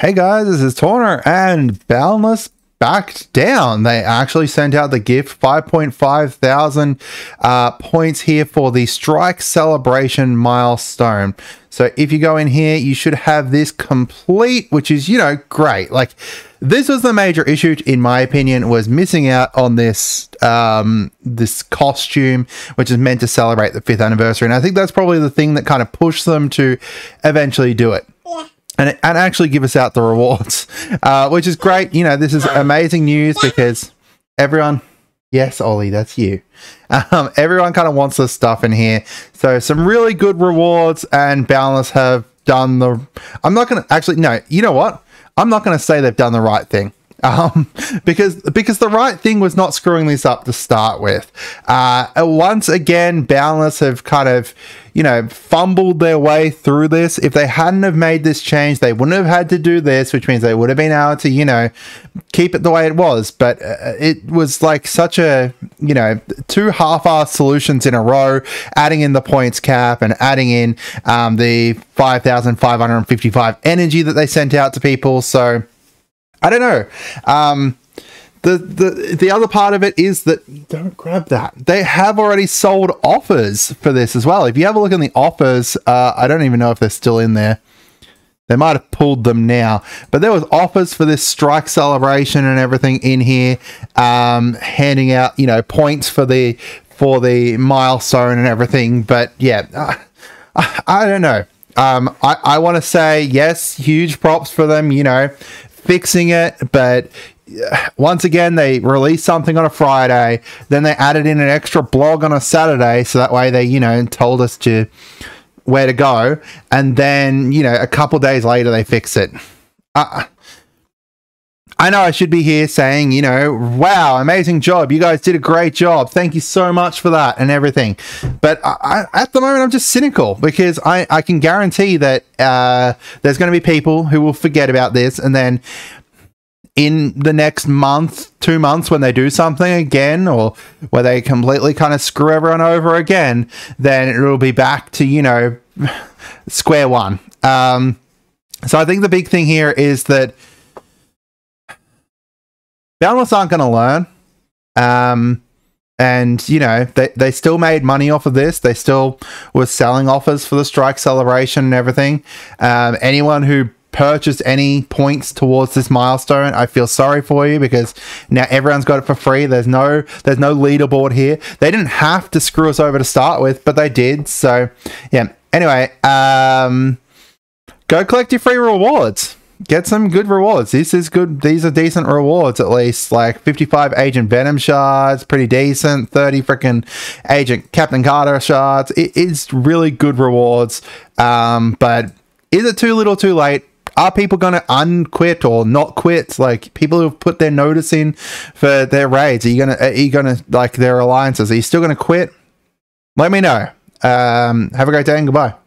Hey guys, this is Tauna and Boundless backed down. They actually sent out the gift 5.5 thousand uh, points here for the strike celebration milestone. So if you go in here, you should have this complete, which is, you know, great. Like this was the major issue, in my opinion, was missing out on this um, this costume, which is meant to celebrate the fifth anniversary. And I think that's probably the thing that kind of pushed them to eventually do it and, and actually give us out the rewards, uh, which is great. You know, this is amazing news because everyone, yes, Ollie, that's you. Um, everyone kind of wants this stuff in here. So some really good rewards and Boundless have done the. I'm not going to actually, no, you know what? I'm not going to say they've done the right thing um, because because the right thing was not screwing this up to start with. Uh, once again, Boundless have kind of you know fumbled their way through this. If they hadn't have made this change, they wouldn't have had to do this, which means they would have been able to you know keep it the way it was. But uh, it was like such a you know two half-assed solutions in a row, adding in the points cap and adding in um, the five thousand five hundred fifty-five energy that they sent out to people. So I don't know. Um, the the the other part of it is that don't grab that. They have already sold offers for this as well. If you have a look in the offers, uh, I don't even know if they're still in there. They might have pulled them now, but there was offers for this strike celebration and everything in here, um, handing out you know points for the for the milestone and everything. But yeah, uh, I, I don't know. Um, I, I want to say yes, huge props for them. You know, fixing it, but uh, once again, they released something on a Friday, then they added in an extra blog on a Saturday, so that way they, you know, told us to where to go, and then you know, a couple days later they fix it. Uh, I know I should be here saying, you know, wow, amazing job. You guys did a great job. Thank you so much for that and everything. But I, I, at the moment, I'm just cynical because I, I can guarantee that uh, there's going to be people who will forget about this and then in the next month, two months, when they do something again, or where they completely kind of screw everyone over again, then it will be back to, you know, square one. Um, so I think the big thing here is that Boundless aren't going to learn. Um, and you know they, they still made money off of this. They still were selling offers for the strike celebration and everything. Um, anyone who purchased any points towards this milestone i feel sorry for you because now everyone's got it for free. There's no there's no leaderboard here. They didn't have to screw us over to start with but they did. So yeah. Anyway um go collect your free rewards get some good rewards. This is good. These are decent rewards, at least. Like 55 Agent Venom shards, pretty decent. 30 freaking Agent Captain Carter shards. It is really good rewards. Um, but is it too little too late? Are people going to unquit or not quit? Like people who've put their notice in for their raids, are you going to, are you to, like their alliances, are you still going to quit? Let me know. Um, have a great day and goodbye.